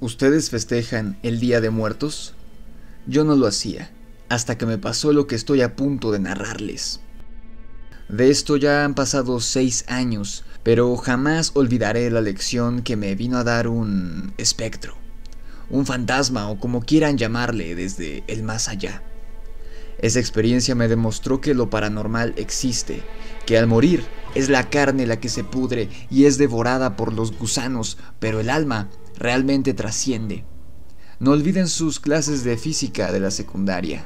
¿Ustedes festejan el Día de Muertos? Yo no lo hacía, hasta que me pasó lo que estoy a punto de narrarles. De esto ya han pasado seis años, pero jamás olvidaré la lección que me vino a dar un espectro, un fantasma o como quieran llamarle desde el más allá. Esa experiencia me demostró que lo paranormal existe, que al morir es la carne la que se pudre y es devorada por los gusanos, pero el alma realmente trasciende. No olviden sus clases de física de la secundaria.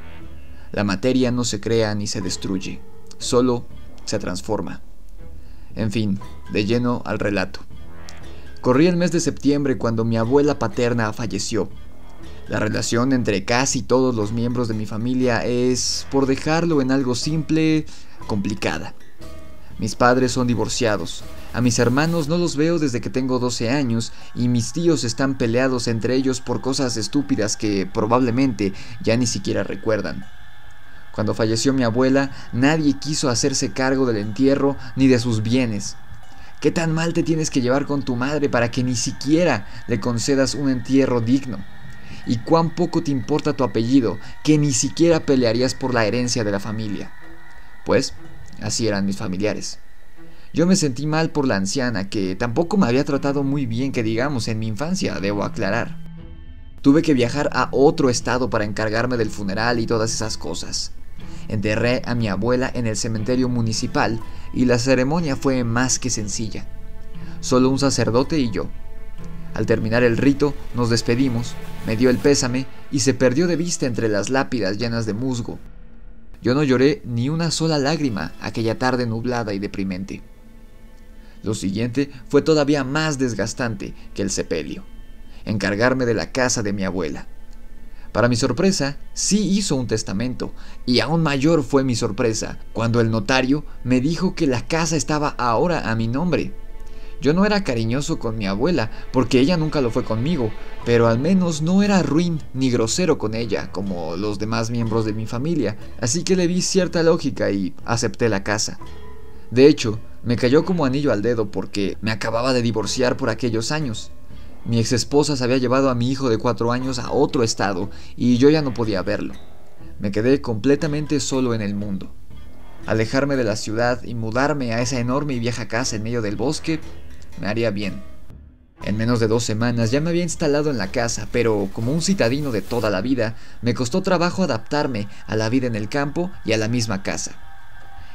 La materia no se crea ni se destruye, solo se transforma. En fin, de lleno al relato. Corrí el mes de septiembre cuando mi abuela paterna falleció. La relación entre casi todos los miembros de mi familia es, por dejarlo en algo simple, complicada. Mis padres son divorciados, a mis hermanos no los veo desde que tengo 12 años y mis tíos están peleados entre ellos por cosas estúpidas que probablemente ya ni siquiera recuerdan. Cuando falleció mi abuela, nadie quiso hacerse cargo del entierro ni de sus bienes. ¿Qué tan mal te tienes que llevar con tu madre para que ni siquiera le concedas un entierro digno? ¿Y cuán poco te importa tu apellido que ni siquiera pelearías por la herencia de la familia? Pues, así eran mis familiares. Yo me sentí mal por la anciana, que tampoco me había tratado muy bien, que digamos, en mi infancia, debo aclarar. Tuve que viajar a otro estado para encargarme del funeral y todas esas cosas. Enterré a mi abuela en el cementerio municipal y la ceremonia fue más que sencilla. Solo un sacerdote y yo. Al terminar el rito, nos despedimos, me dio el pésame y se perdió de vista entre las lápidas llenas de musgo. Yo no lloré ni una sola lágrima aquella tarde nublada y deprimente. Lo siguiente fue todavía más desgastante que el sepelio, encargarme de la casa de mi abuela. Para mi sorpresa, sí hizo un testamento, y aún mayor fue mi sorpresa cuando el notario me dijo que la casa estaba ahora a mi nombre. Yo no era cariñoso con mi abuela, porque ella nunca lo fue conmigo, pero al menos no era ruin ni grosero con ella, como los demás miembros de mi familia, así que le vi cierta lógica y acepté la casa. De hecho, me cayó como anillo al dedo porque me acababa de divorciar por aquellos años. Mi ex esposa se había llevado a mi hijo de cuatro años a otro estado y yo ya no podía verlo. Me quedé completamente solo en el mundo. Alejarme de la ciudad y mudarme a esa enorme y vieja casa en medio del bosque me haría bien. En menos de dos semanas ya me había instalado en la casa, pero como un citadino de toda la vida, me costó trabajo adaptarme a la vida en el campo y a la misma casa.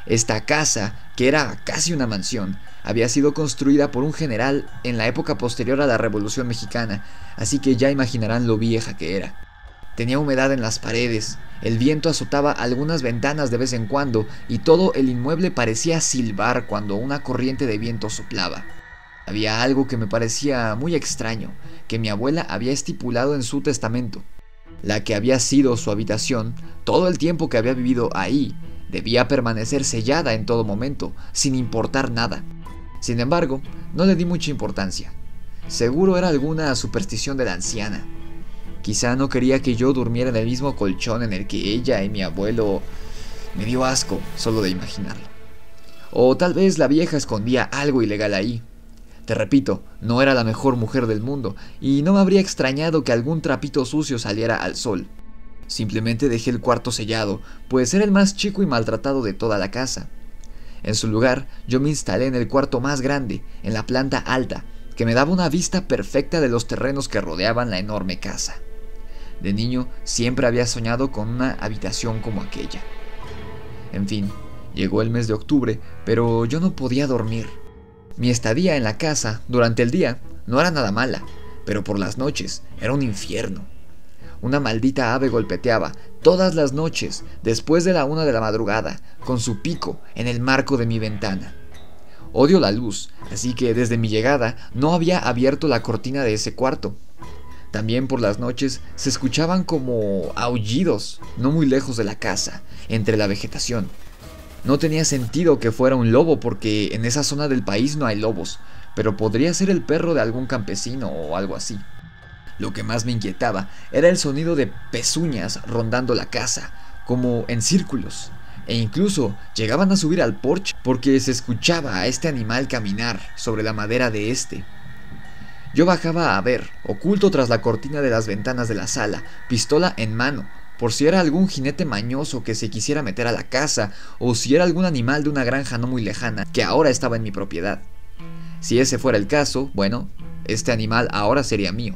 Esta casa, que era casi una mansión, había sido construida por un general en la época posterior a la Revolución Mexicana, así que ya imaginarán lo vieja que era. Tenía humedad en las paredes, el viento azotaba algunas ventanas de vez en cuando y todo el inmueble parecía silbar cuando una corriente de viento soplaba. Había algo que me parecía muy extraño, que mi abuela había estipulado en su testamento. La que había sido su habitación, todo el tiempo que había vivido ahí, Debía permanecer sellada en todo momento, sin importar nada. Sin embargo, no le di mucha importancia. Seguro era alguna superstición de la anciana. Quizá no quería que yo durmiera en el mismo colchón en el que ella y mi abuelo... Me dio asco solo de imaginarlo. O tal vez la vieja escondía algo ilegal ahí. Te repito, no era la mejor mujer del mundo, y no me habría extrañado que algún trapito sucio saliera al sol. Simplemente dejé el cuarto sellado, pues era el más chico y maltratado de toda la casa. En su lugar, yo me instalé en el cuarto más grande, en la planta alta, que me daba una vista perfecta de los terrenos que rodeaban la enorme casa. De niño siempre había soñado con una habitación como aquella. En fin, llegó el mes de octubre, pero yo no podía dormir. Mi estadía en la casa, durante el día, no era nada mala, pero por las noches era un infierno. Una maldita ave golpeteaba todas las noches, después de la una de la madrugada, con su pico en el marco de mi ventana. Odio la luz, así que desde mi llegada no había abierto la cortina de ese cuarto. También por las noches se escuchaban como aullidos, no muy lejos de la casa, entre la vegetación. No tenía sentido que fuera un lobo porque en esa zona del país no hay lobos, pero podría ser el perro de algún campesino o algo así. Lo que más me inquietaba era el sonido de pezuñas rondando la casa, como en círculos, e incluso llegaban a subir al porche porque se escuchaba a este animal caminar sobre la madera de este. Yo bajaba a ver, oculto tras la cortina de las ventanas de la sala, pistola en mano, por si era algún jinete mañoso que se quisiera meter a la casa, o si era algún animal de una granja no muy lejana, que ahora estaba en mi propiedad. Si ese fuera el caso, bueno, este animal ahora sería mío.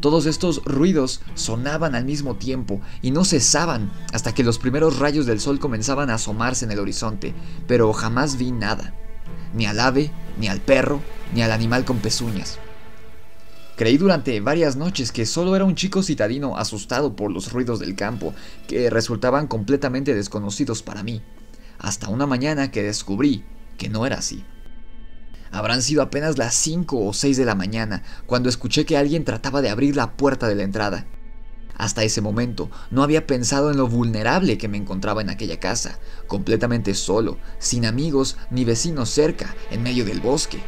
Todos estos ruidos sonaban al mismo tiempo y no cesaban hasta que los primeros rayos del sol comenzaban a asomarse en el horizonte, pero jamás vi nada, ni al ave, ni al perro, ni al animal con pezuñas. Creí durante varias noches que solo era un chico citadino asustado por los ruidos del campo, que resultaban completamente desconocidos para mí, hasta una mañana que descubrí que no era así. Habrán sido apenas las 5 o 6 de la mañana cuando escuché que alguien trataba de abrir la puerta de la entrada. Hasta ese momento no había pensado en lo vulnerable que me encontraba en aquella casa, completamente solo, sin amigos ni vecinos cerca, en medio del bosque.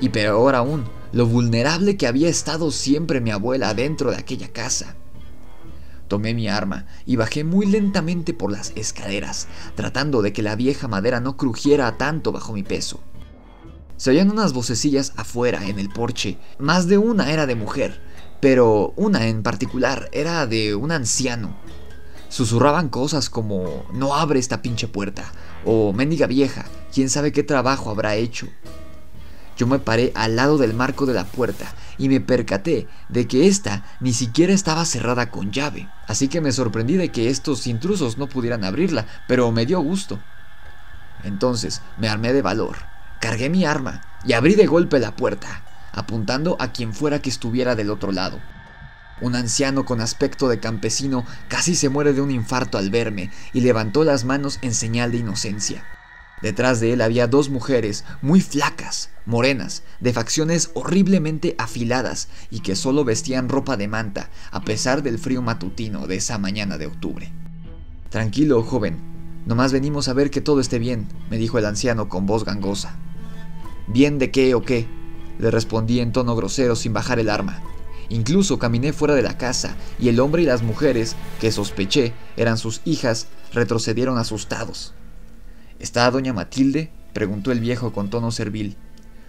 Y peor aún, lo vulnerable que había estado siempre mi abuela dentro de aquella casa. Tomé mi arma y bajé muy lentamente por las escaleras, tratando de que la vieja madera no crujiera tanto bajo mi peso. Se oían unas vocecillas afuera, en el porche. Más de una era de mujer, pero una en particular era de un anciano. Susurraban cosas como no abre esta pinche puerta o mendiga vieja, quién sabe qué trabajo habrá hecho. Yo me paré al lado del marco de la puerta y me percaté de que ésta ni siquiera estaba cerrada con llave, así que me sorprendí de que estos intrusos no pudieran abrirla, pero me dio gusto. Entonces me armé de valor Cargué mi arma y abrí de golpe la puerta, apuntando a quien fuera que estuviera del otro lado. Un anciano con aspecto de campesino casi se muere de un infarto al verme y levantó las manos en señal de inocencia. Detrás de él había dos mujeres muy flacas, morenas, de facciones horriblemente afiladas y que solo vestían ropa de manta a pesar del frío matutino de esa mañana de octubre. Tranquilo, joven, nomás venimos a ver que todo esté bien, me dijo el anciano con voz gangosa. ¿Bien de qué o qué? Le respondí en tono grosero sin bajar el arma. Incluso caminé fuera de la casa y el hombre y las mujeres, que sospeché eran sus hijas, retrocedieron asustados. ¿Está doña Matilde? preguntó el viejo con tono servil.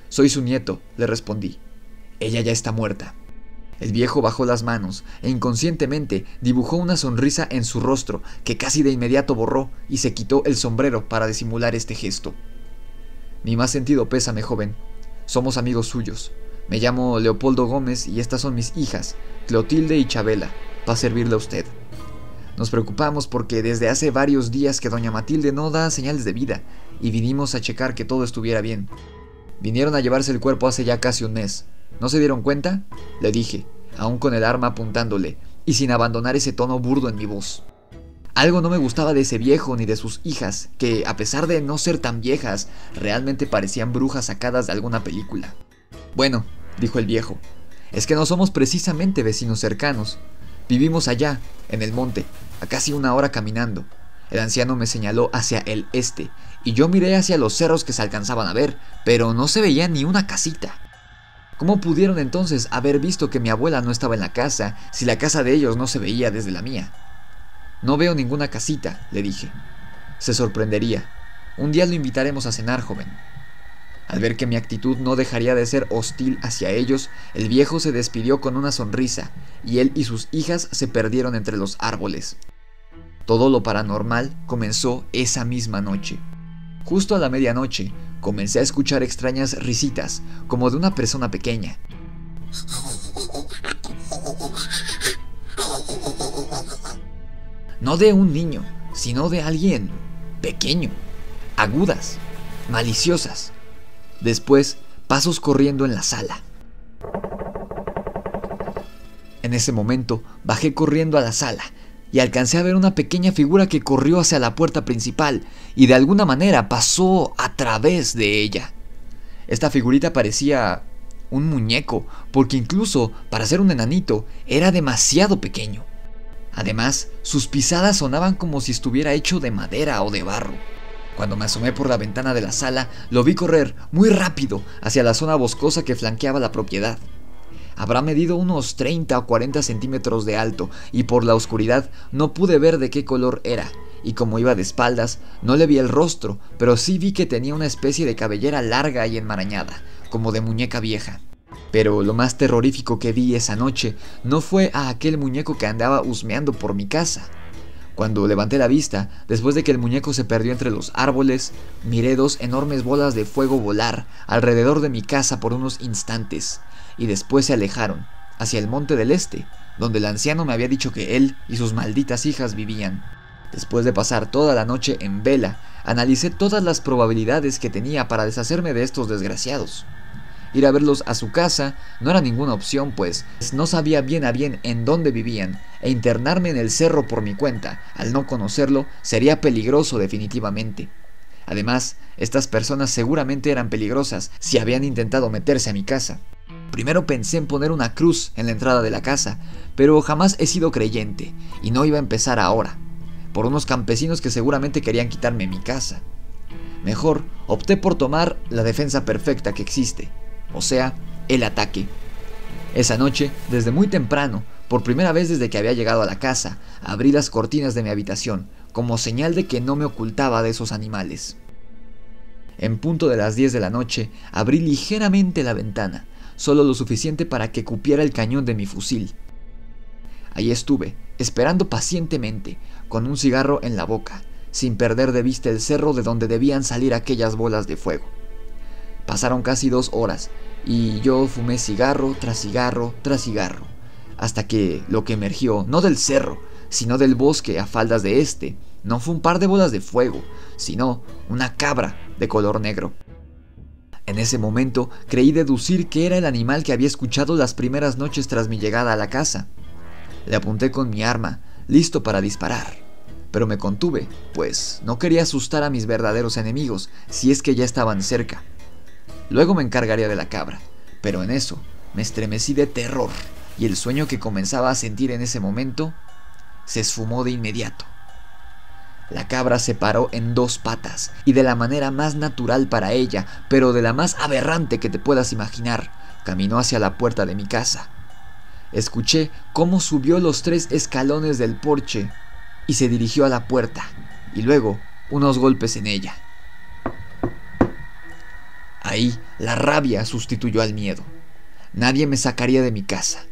Soy su nieto, le respondí. Ella ya está muerta. El viejo bajó las manos e inconscientemente dibujó una sonrisa en su rostro que casi de inmediato borró y se quitó el sombrero para disimular este gesto. Mi más sentido pésame, joven. Somos amigos suyos. Me llamo Leopoldo Gómez y estas son mis hijas, Clotilde y Chabela, para servirle a usted. Nos preocupamos porque desde hace varios días que doña Matilde no da señales de vida y vinimos a checar que todo estuviera bien. Vinieron a llevarse el cuerpo hace ya casi un mes. ¿No se dieron cuenta? Le dije, aún con el arma apuntándole y sin abandonar ese tono burdo en mi voz. Algo no me gustaba de ese viejo ni de sus hijas, que a pesar de no ser tan viejas, realmente parecían brujas sacadas de alguna película. Bueno, dijo el viejo, es que no somos precisamente vecinos cercanos. Vivimos allá, en el monte, a casi una hora caminando. El anciano me señaló hacia el este, y yo miré hacia los cerros que se alcanzaban a ver, pero no se veía ni una casita. ¿Cómo pudieron entonces haber visto que mi abuela no estaba en la casa si la casa de ellos no se veía desde la mía? No veo ninguna casita, le dije. Se sorprendería. Un día lo invitaremos a cenar, joven. Al ver que mi actitud no dejaría de ser hostil hacia ellos, el viejo se despidió con una sonrisa, y él y sus hijas se perdieron entre los árboles. Todo lo paranormal comenzó esa misma noche. Justo a la medianoche, comencé a escuchar extrañas risitas, como de una persona pequeña. No de un niño, sino de alguien pequeño, agudas, maliciosas. Después, pasos corriendo en la sala. En ese momento, bajé corriendo a la sala y alcancé a ver una pequeña figura que corrió hacia la puerta principal y de alguna manera pasó a través de ella. Esta figurita parecía un muñeco, porque incluso para ser un enanito era demasiado pequeño. Además, sus pisadas sonaban como si estuviera hecho de madera o de barro. Cuando me asomé por la ventana de la sala, lo vi correr muy rápido hacia la zona boscosa que flanqueaba la propiedad. Habrá medido unos 30 o 40 centímetros de alto y por la oscuridad no pude ver de qué color era, y como iba de espaldas, no le vi el rostro, pero sí vi que tenía una especie de cabellera larga y enmarañada, como de muñeca vieja. Pero lo más terrorífico que vi esa noche no fue a aquel muñeco que andaba husmeando por mi casa. Cuando levanté la vista, después de que el muñeco se perdió entre los árboles, miré dos enormes bolas de fuego volar alrededor de mi casa por unos instantes, y después se alejaron, hacia el monte del este, donde el anciano me había dicho que él y sus malditas hijas vivían. Después de pasar toda la noche en vela, analicé todas las probabilidades que tenía para deshacerme de estos desgraciados. Ir a verlos a su casa no era ninguna opción, pues no sabía bien a bien en dónde vivían, e internarme en el cerro por mi cuenta, al no conocerlo, sería peligroso definitivamente. Además, estas personas seguramente eran peligrosas si habían intentado meterse a mi casa. Primero pensé en poner una cruz en la entrada de la casa, pero jamás he sido creyente, y no iba a empezar ahora, por unos campesinos que seguramente querían quitarme mi casa. Mejor opté por tomar la defensa perfecta que existe, o sea, el ataque. Esa noche, desde muy temprano, por primera vez desde que había llegado a la casa, abrí las cortinas de mi habitación, como señal de que no me ocultaba de esos animales. En punto de las 10 de la noche, abrí ligeramente la ventana, solo lo suficiente para que cupiera el cañón de mi fusil. Ahí estuve, esperando pacientemente, con un cigarro en la boca, sin perder de vista el cerro de donde debían salir aquellas bolas de fuego. Pasaron casi dos horas y yo fumé cigarro tras cigarro tras cigarro, hasta que lo que emergió, no del cerro, sino del bosque a faldas de este, no fue un par de bolas de fuego, sino una cabra de color negro. En ese momento creí deducir que era el animal que había escuchado las primeras noches tras mi llegada a la casa. Le apunté con mi arma, listo para disparar, pero me contuve, pues no quería asustar a mis verdaderos enemigos si es que ya estaban cerca. Luego me encargaría de la cabra, pero en eso me estremecí de terror y el sueño que comenzaba a sentir en ese momento se esfumó de inmediato. La cabra se paró en dos patas y de la manera más natural para ella, pero de la más aberrante que te puedas imaginar, caminó hacia la puerta de mi casa. Escuché cómo subió los tres escalones del porche y se dirigió a la puerta, y luego unos golpes en ella. Ahí la rabia sustituyó al miedo. Nadie me sacaría de mi casa.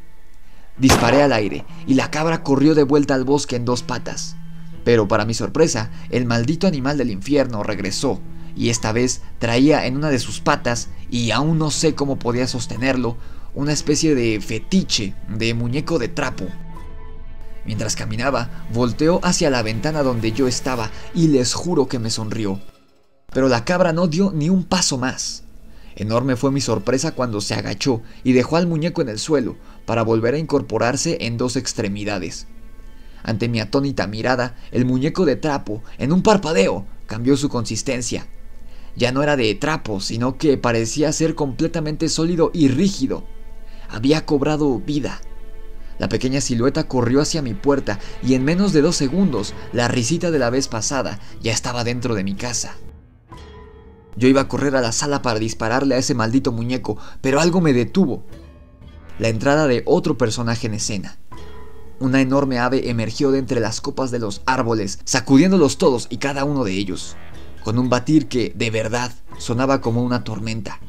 Disparé al aire y la cabra corrió de vuelta al bosque en dos patas. Pero para mi sorpresa, el maldito animal del infierno regresó y esta vez traía en una de sus patas, y aún no sé cómo podía sostenerlo, una especie de fetiche, de muñeco de trapo. Mientras caminaba, volteó hacia la ventana donde yo estaba y les juro que me sonrió. Pero la cabra no dio ni un paso más. Enorme fue mi sorpresa cuando se agachó y dejó al muñeco en el suelo para volver a incorporarse en dos extremidades. Ante mi atónita mirada, el muñeco de trapo, en un parpadeo, cambió su consistencia. Ya no era de trapo, sino que parecía ser completamente sólido y rígido. Había cobrado vida. La pequeña silueta corrió hacia mi puerta y en menos de dos segundos, la risita de la vez pasada ya estaba dentro de mi casa. Yo iba a correr a la sala para dispararle a ese maldito muñeco, pero algo me detuvo. La entrada de otro personaje en escena. Una enorme ave emergió de entre las copas de los árboles, sacudiéndolos todos y cada uno de ellos, con un batir que, de verdad, sonaba como una tormenta.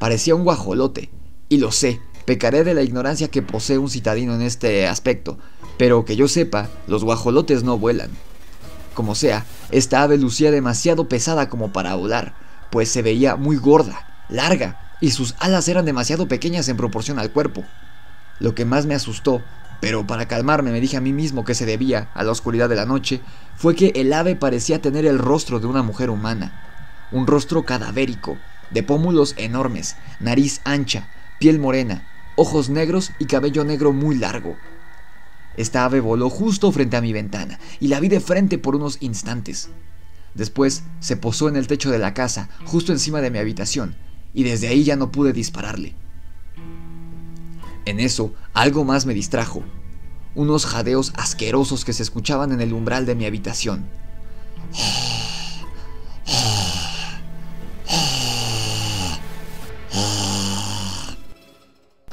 Parecía un guajolote, y lo sé, pecaré de la ignorancia que posee un citadino en este aspecto, pero que yo sepa, los guajolotes no vuelan. Como sea, esta ave lucía demasiado pesada como para volar, pues se veía muy gorda, larga, y sus alas eran demasiado pequeñas en proporción al cuerpo. Lo que más me asustó, pero para calmarme me dije a mí mismo que se debía a la oscuridad de la noche, fue que el ave parecía tener el rostro de una mujer humana. Un rostro cadavérico, de pómulos enormes, nariz ancha, piel morena, ojos negros y cabello negro muy largo. Esta ave voló justo frente a mi ventana y la vi de frente por unos instantes. Después se posó en el techo de la casa, justo encima de mi habitación, y desde ahí ya no pude dispararle. En eso, algo más me distrajo. Unos jadeos asquerosos que se escuchaban en el umbral de mi habitación.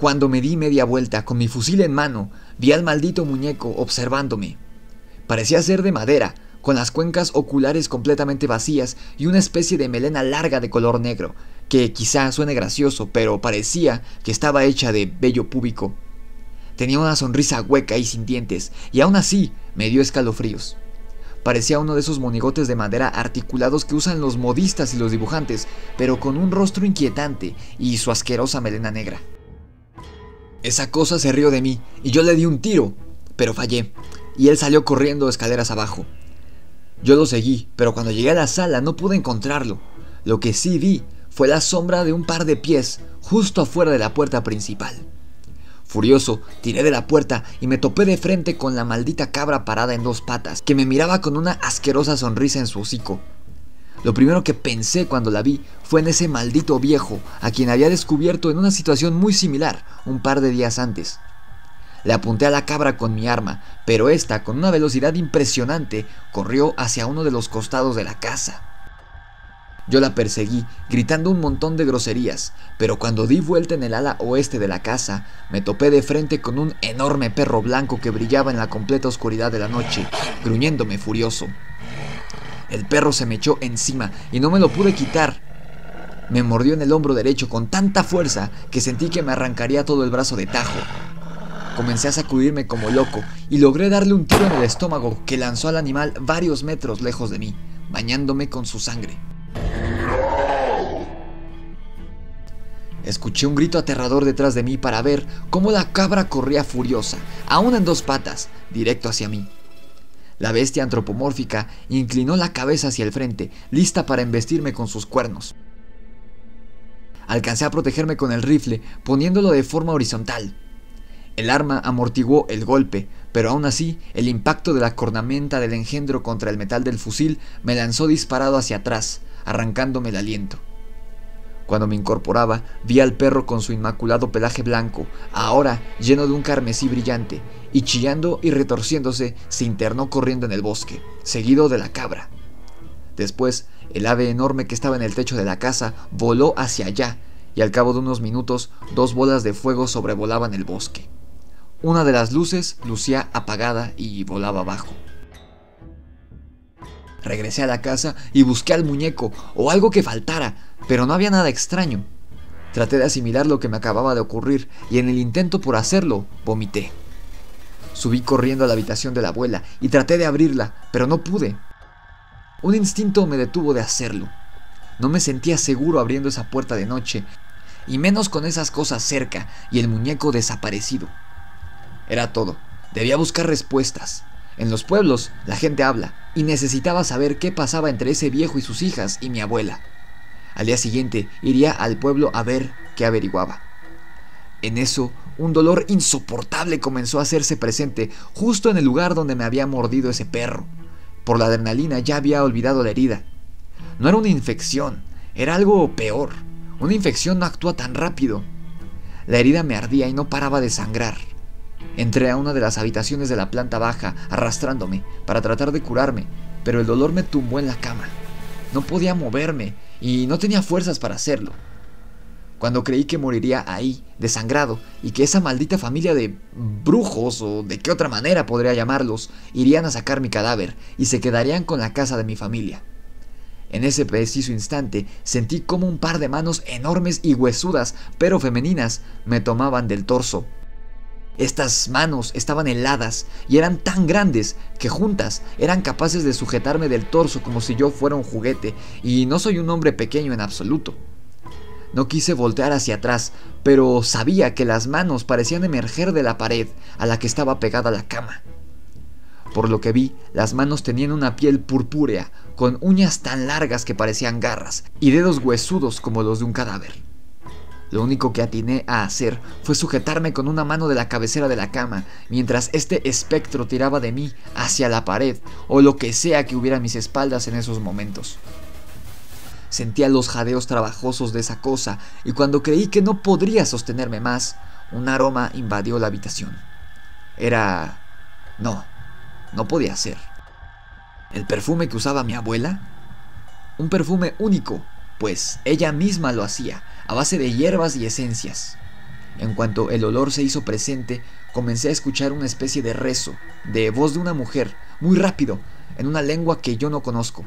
Cuando me di media vuelta con mi fusil en mano, vi al maldito muñeco observándome. Parecía ser de madera, con las cuencas oculares completamente vacías y una especie de melena larga de color negro, que quizá suene gracioso, pero parecía que estaba hecha de vello púbico. Tenía una sonrisa hueca y sin dientes, y aún así me dio escalofríos. Parecía uno de esos monigotes de madera articulados que usan los modistas y los dibujantes, pero con un rostro inquietante y su asquerosa melena negra. Esa cosa se rió de mí y yo le di un tiro, pero fallé, y él salió corriendo escaleras abajo. Yo lo seguí, pero cuando llegué a la sala no pude encontrarlo. Lo que sí vi fue la sombra de un par de pies justo afuera de la puerta principal. Furioso, tiré de la puerta y me topé de frente con la maldita cabra parada en dos patas, que me miraba con una asquerosa sonrisa en su hocico. Lo primero que pensé cuando la vi fue en ese maldito viejo, a quien había descubierto en una situación muy similar un par de días antes. Le apunté a la cabra con mi arma, pero esta, con una velocidad impresionante, corrió hacia uno de los costados de la casa. Yo la perseguí, gritando un montón de groserías, pero cuando di vuelta en el ala oeste de la casa, me topé de frente con un enorme perro blanco que brillaba en la completa oscuridad de la noche, gruñéndome furioso. El perro se me echó encima y no me lo pude quitar. Me mordió en el hombro derecho con tanta fuerza que sentí que me arrancaría todo el brazo de tajo. Comencé a sacudirme como loco y logré darle un tiro en el estómago que lanzó al animal varios metros lejos de mí, bañándome con su sangre. Escuché un grito aterrador detrás de mí para ver cómo la cabra corría furiosa, aún en dos patas, directo hacia mí. La bestia antropomórfica inclinó la cabeza hacia el frente, lista para embestirme con sus cuernos. Alcancé a protegerme con el rifle, poniéndolo de forma horizontal. El arma amortiguó el golpe, pero aún así el impacto de la cornamenta del engendro contra el metal del fusil me lanzó disparado hacia atrás, arrancándome el aliento. Cuando me incorporaba, vi al perro con su inmaculado pelaje blanco, ahora lleno de un carmesí brillante, y chillando y retorciéndose, se internó corriendo en el bosque, seguido de la cabra. Después, el ave enorme que estaba en el techo de la casa voló hacia allá, y al cabo de unos minutos, dos bolas de fuego sobrevolaban el bosque. Una de las luces lucía apagada y volaba abajo. Regresé a la casa y busqué al muñeco o algo que faltara, pero no había nada extraño. Traté de asimilar lo que me acababa de ocurrir y en el intento por hacerlo, vomité. Subí corriendo a la habitación de la abuela y traté de abrirla, pero no pude. Un instinto me detuvo de hacerlo. No me sentía seguro abriendo esa puerta de noche, y menos con esas cosas cerca y el muñeco desaparecido. Era todo. Debía buscar respuestas. En los pueblos la gente habla y necesitaba saber qué pasaba entre ese viejo y sus hijas y mi abuela. Al día siguiente iría al pueblo a ver qué averiguaba. En eso, un dolor insoportable comenzó a hacerse presente justo en el lugar donde me había mordido ese perro. Por la adrenalina ya había olvidado la herida. No era una infección, era algo peor. Una infección no actúa tan rápido. La herida me ardía y no paraba de sangrar. Entré a una de las habitaciones de la planta baja, arrastrándome, para tratar de curarme, pero el dolor me tumbó en la cama. No podía moverme y no tenía fuerzas para hacerlo. Cuando creí que moriría ahí, desangrado, y que esa maldita familia de brujos, o de qué otra manera podría llamarlos, irían a sacar mi cadáver y se quedarían con la casa de mi familia. En ese preciso instante sentí como un par de manos enormes y huesudas, pero femeninas, me tomaban del torso estas manos estaban heladas y eran tan grandes que juntas eran capaces de sujetarme del torso como si yo fuera un juguete, y no soy un hombre pequeño en absoluto. No quise voltear hacia atrás, pero sabía que las manos parecían emerger de la pared a la que estaba pegada la cama. Por lo que vi, las manos tenían una piel purpúrea, con uñas tan largas que parecían garras, y dedos huesudos como los de un cadáver. Lo único que atiné a hacer fue sujetarme con una mano de la cabecera de la cama, mientras este espectro tiraba de mí hacia la pared o lo que sea que hubiera a mis espaldas en esos momentos. Sentía los jadeos trabajosos de esa cosa y cuando creí que no podría sostenerme más, un aroma invadió la habitación. Era... No, no podía ser. ¿El perfume que usaba mi abuela? Un perfume único, pues ella misma lo hacía, a base de hierbas y esencias. En cuanto el olor se hizo presente, comencé a escuchar una especie de rezo, de voz de una mujer, muy rápido, en una lengua que yo no conozco.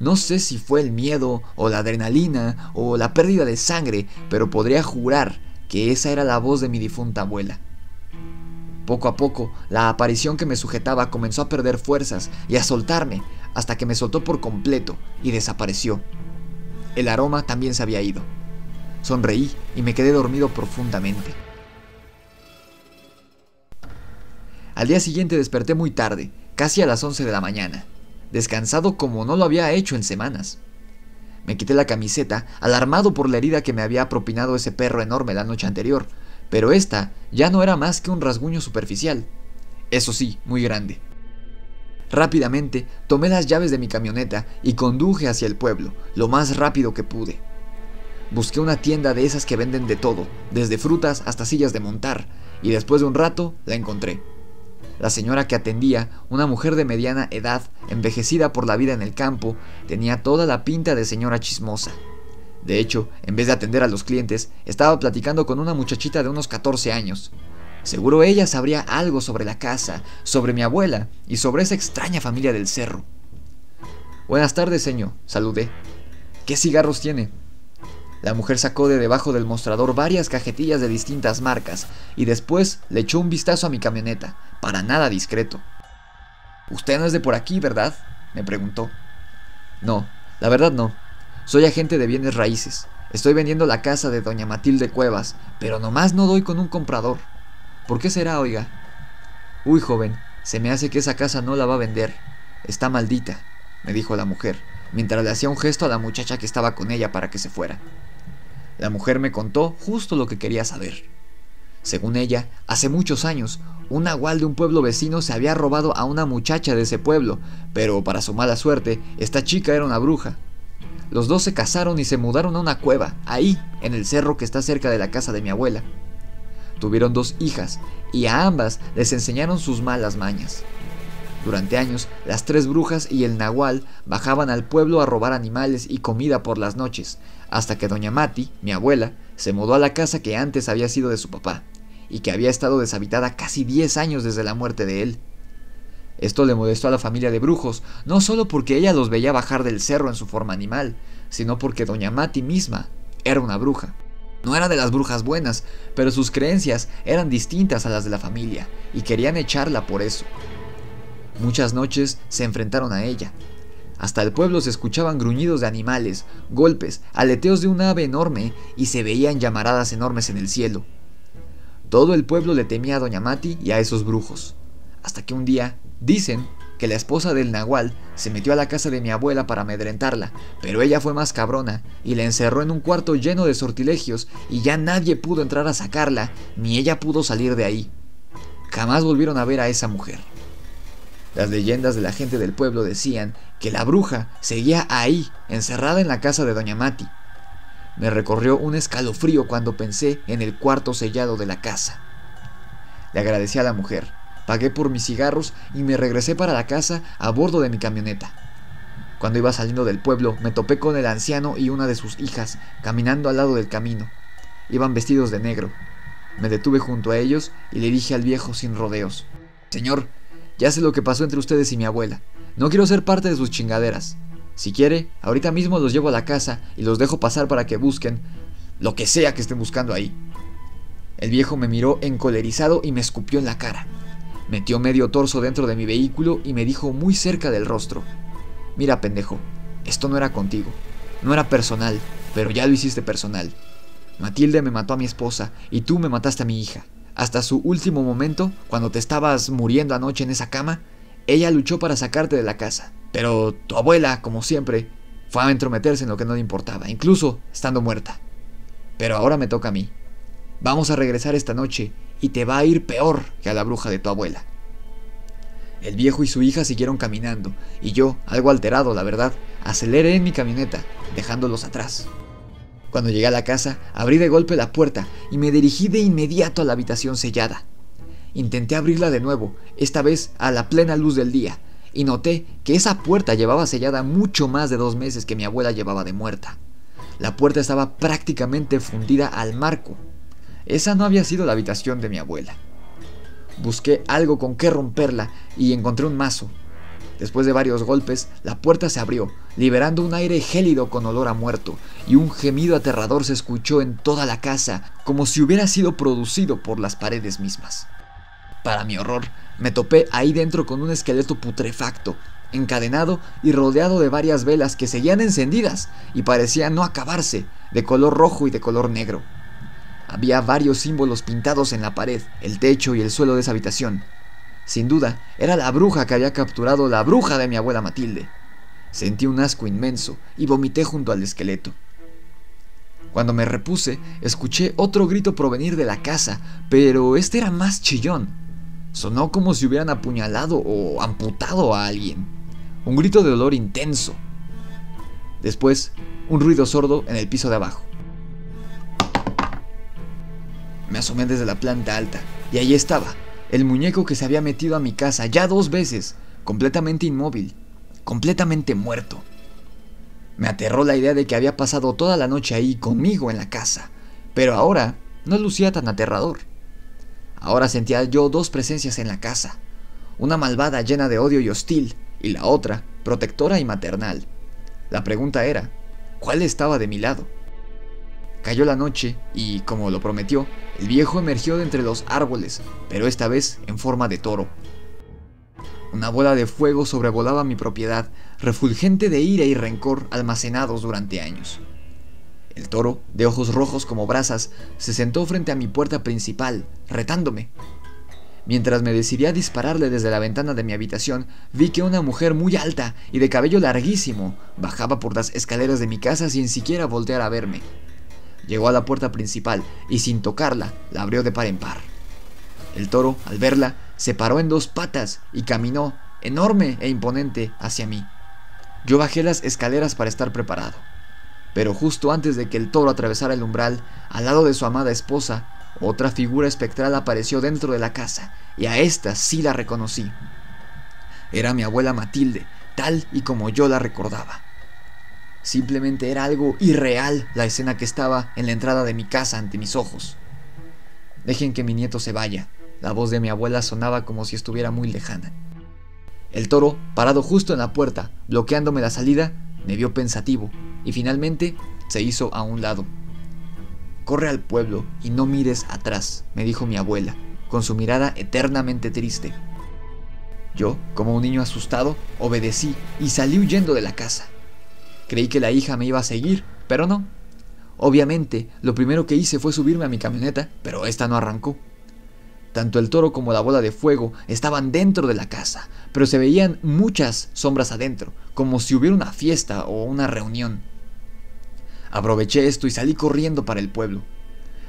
No sé si fue el miedo o la adrenalina o la pérdida de sangre, pero podría jurar que esa era la voz de mi difunta abuela. Poco a poco, la aparición que me sujetaba comenzó a perder fuerzas y a soltarme, hasta que me soltó por completo y desapareció. El aroma también se había ido. Sonreí y me quedé dormido profundamente. Al día siguiente desperté muy tarde, casi a las 11 de la mañana, descansado como no lo había hecho en semanas. Me quité la camiseta, alarmado por la herida que me había propinado ese perro enorme la noche anterior, pero esta ya no era más que un rasguño superficial. Eso sí, muy grande. Rápidamente tomé las llaves de mi camioneta y conduje hacia el pueblo, lo más rápido que pude. Busqué una tienda de esas que venden de todo, desde frutas hasta sillas de montar, y después de un rato la encontré. La señora que atendía, una mujer de mediana edad, envejecida por la vida en el campo, tenía toda la pinta de señora chismosa. De hecho, en vez de atender a los clientes, estaba platicando con una muchachita de unos 14 años. Seguro ella sabría algo sobre la casa, sobre mi abuela y sobre esa extraña familia del cerro. Buenas tardes, señor, saludé. ¿Qué cigarros tiene? La mujer sacó de debajo del mostrador varias cajetillas de distintas marcas y después le echó un vistazo a mi camioneta, para nada discreto. Usted no es de por aquí, ¿verdad? me preguntó. No, la verdad no. Soy agente de bienes raíces. Estoy vendiendo la casa de doña Matilde Cuevas, pero nomás no doy con un comprador. ¿Por qué será, oiga? Uy, joven, se me hace que esa casa no la va a vender. Está maldita, me dijo la mujer, mientras le hacía un gesto a la muchacha que estaba con ella para que se fuera. La mujer me contó justo lo que quería saber. Según ella, hace muchos años, un nahual de un pueblo vecino se había robado a una muchacha de ese pueblo, pero para su mala suerte, esta chica era una bruja. Los dos se casaron y se mudaron a una cueva, ahí, en el cerro que está cerca de la casa de mi abuela. Tuvieron dos hijas y a ambas les enseñaron sus malas mañas. Durante años, las tres brujas y el nahual bajaban al pueblo a robar animales y comida por las noches, hasta que doña Mati, mi abuela, se mudó a la casa que antes había sido de su papá, y que había estado deshabitada casi 10 años desde la muerte de él. Esto le molestó a la familia de brujos, no solo porque ella los veía bajar del cerro en su forma animal, sino porque doña Mati misma era una bruja. No era de las brujas buenas, pero sus creencias eran distintas a las de la familia, y querían echarla por eso. Muchas noches se enfrentaron a ella. Hasta el pueblo se escuchaban gruñidos de animales, golpes, aleteos de un ave enorme y se veían llamaradas enormes en el cielo. Todo el pueblo le temía a Doña Mati y a esos brujos. Hasta que un día, dicen que la esposa del Nahual se metió a la casa de mi abuela para amedrentarla, pero ella fue más cabrona y la encerró en un cuarto lleno de sortilegios y ya nadie pudo entrar a sacarla, ni ella pudo salir de ahí. Jamás volvieron a ver a esa mujer. Las leyendas de la gente del pueblo decían que la bruja seguía ahí, encerrada en la casa de Doña Mati. Me recorrió un escalofrío cuando pensé en el cuarto sellado de la casa. Le agradecí a la mujer, pagué por mis cigarros y me regresé para la casa a bordo de mi camioneta. Cuando iba saliendo del pueblo me topé con el anciano y una de sus hijas caminando al lado del camino. Iban vestidos de negro. Me detuve junto a ellos y le dije al viejo sin rodeos, Señor, ya sé lo que pasó entre ustedes y mi abuela. No quiero ser parte de sus chingaderas. Si quiere, ahorita mismo los llevo a la casa y los dejo pasar para que busquen lo que sea que estén buscando ahí. El viejo me miró encolerizado y me escupió en la cara. Metió medio torso dentro de mi vehículo y me dijo muy cerca del rostro. Mira, pendejo, esto no era contigo. No era personal, pero ya lo hiciste personal. Matilde me mató a mi esposa y tú me mataste a mi hija. Hasta su último momento, cuando te estabas muriendo anoche en esa cama, ella luchó para sacarte de la casa. Pero tu abuela, como siempre, fue a entrometerse en lo que no le importaba, incluso estando muerta. Pero ahora me toca a mí. Vamos a regresar esta noche y te va a ir peor que a la bruja de tu abuela. El viejo y su hija siguieron caminando, y yo, algo alterado, la verdad, aceleré en mi camioneta, dejándolos atrás. Cuando llegué a la casa, abrí de golpe la puerta y me dirigí de inmediato a la habitación sellada. Intenté abrirla de nuevo, esta vez a la plena luz del día, y noté que esa puerta llevaba sellada mucho más de dos meses que mi abuela llevaba de muerta. La puerta estaba prácticamente fundida al marco. Esa no había sido la habitación de mi abuela. Busqué algo con que romperla y encontré un mazo. Después de varios golpes, la puerta se abrió, liberando un aire gélido con olor a muerto, y un gemido aterrador se escuchó en toda la casa, como si hubiera sido producido por las paredes mismas. Para mi horror, me topé ahí dentro con un esqueleto putrefacto, encadenado y rodeado de varias velas que seguían encendidas y parecían no acabarse, de color rojo y de color negro. Había varios símbolos pintados en la pared, el techo y el suelo de esa habitación, sin duda, era la bruja que había capturado la bruja de mi abuela Matilde. Sentí un asco inmenso y vomité junto al esqueleto. Cuando me repuse, escuché otro grito provenir de la casa, pero este era más chillón. Sonó como si hubieran apuñalado o amputado a alguien. Un grito de dolor intenso. Después, un ruido sordo en el piso de abajo. Me asomé desde la planta alta y ahí estaba, el muñeco que se había metido a mi casa ya dos veces, completamente inmóvil, completamente muerto. Me aterró la idea de que había pasado toda la noche ahí conmigo en la casa, pero ahora no lucía tan aterrador. Ahora sentía yo dos presencias en la casa, una malvada llena de odio y hostil, y la otra protectora y maternal. La pregunta era, ¿cuál estaba de mi lado? Cayó la noche y, como lo prometió, el viejo emergió de entre los árboles, pero esta vez en forma de toro. Una bola de fuego sobrevolaba mi propiedad, refulgente de ira y rencor almacenados durante años. El toro, de ojos rojos como brasas, se sentó frente a mi puerta principal, retándome. Mientras me decidí a dispararle desde la ventana de mi habitación, vi que una mujer muy alta y de cabello larguísimo bajaba por las escaleras de mi casa sin siquiera voltear a verme. Llegó a la puerta principal y sin tocarla la abrió de par en par. El toro, al verla, se paró en dos patas y caminó, enorme e imponente, hacia mí. Yo bajé las escaleras para estar preparado. Pero justo antes de que el toro atravesara el umbral, al lado de su amada esposa, otra figura espectral apareció dentro de la casa, y a esta sí la reconocí. Era mi abuela Matilde, tal y como yo la recordaba. Simplemente era algo irreal la escena que estaba en la entrada de mi casa ante mis ojos. Dejen que mi nieto se vaya. La voz de mi abuela sonaba como si estuviera muy lejana. El toro, parado justo en la puerta, bloqueándome la salida, me vio pensativo y finalmente se hizo a un lado. Corre al pueblo y no mires atrás, me dijo mi abuela, con su mirada eternamente triste. Yo, como un niño asustado, obedecí y salí huyendo de la casa. Creí que la hija me iba a seguir, pero no. Obviamente, lo primero que hice fue subirme a mi camioneta, pero esta no arrancó. Tanto el toro como la bola de fuego estaban dentro de la casa, pero se veían muchas sombras adentro, como si hubiera una fiesta o una reunión. Aproveché esto y salí corriendo para el pueblo.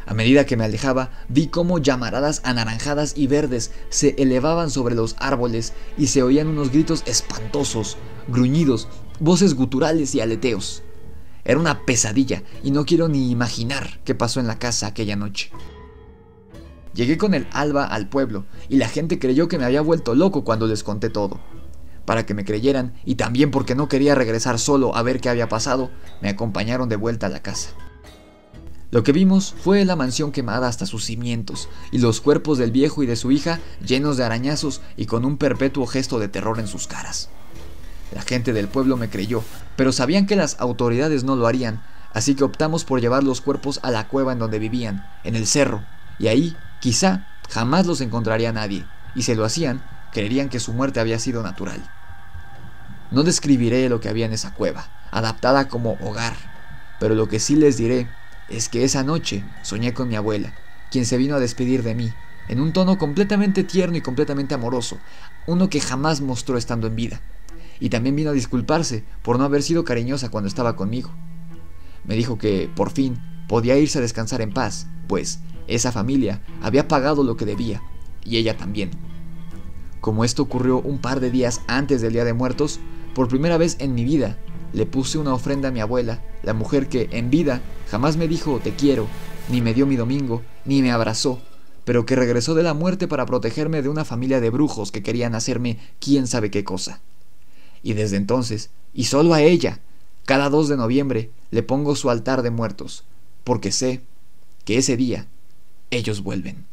A medida que me alejaba, vi cómo llamaradas anaranjadas y verdes se elevaban sobre los árboles y se oían unos gritos espantosos, gruñidos, voces guturales y aleteos. Era una pesadilla y no quiero ni imaginar qué pasó en la casa aquella noche. Llegué con el alba al pueblo y la gente creyó que me había vuelto loco cuando les conté todo. Para que me creyeran y también porque no quería regresar solo a ver qué había pasado, me acompañaron de vuelta a la casa. Lo que vimos fue la mansión quemada hasta sus cimientos y los cuerpos del viejo y de su hija llenos de arañazos y con un perpetuo gesto de terror en sus caras. La gente del pueblo me creyó, pero sabían que las autoridades no lo harían, así que optamos por llevar los cuerpos a la cueva en donde vivían, en el cerro, y ahí, quizá, jamás los encontraría nadie, y si lo hacían, creerían que su muerte había sido natural. No describiré lo que había en esa cueva, adaptada como hogar, pero lo que sí les diré es que esa noche soñé con mi abuela, quien se vino a despedir de mí, en un tono completamente tierno y completamente amoroso, uno que jamás mostró estando en vida, y también vino a disculparse por no haber sido cariñosa cuando estaba conmigo. Me dijo que, por fin, podía irse a descansar en paz, pues esa familia había pagado lo que debía, y ella también. Como esto ocurrió un par de días antes del Día de Muertos, por primera vez en mi vida le puse una ofrenda a mi abuela, la mujer que en vida jamás me dijo te quiero, ni me dio mi domingo, ni me abrazó, pero que regresó de la muerte para protegerme de una familia de brujos que querían hacerme quién sabe qué cosa. Y desde entonces, y solo a ella, cada 2 de noviembre le pongo su altar de muertos, porque sé que ese día ellos vuelven.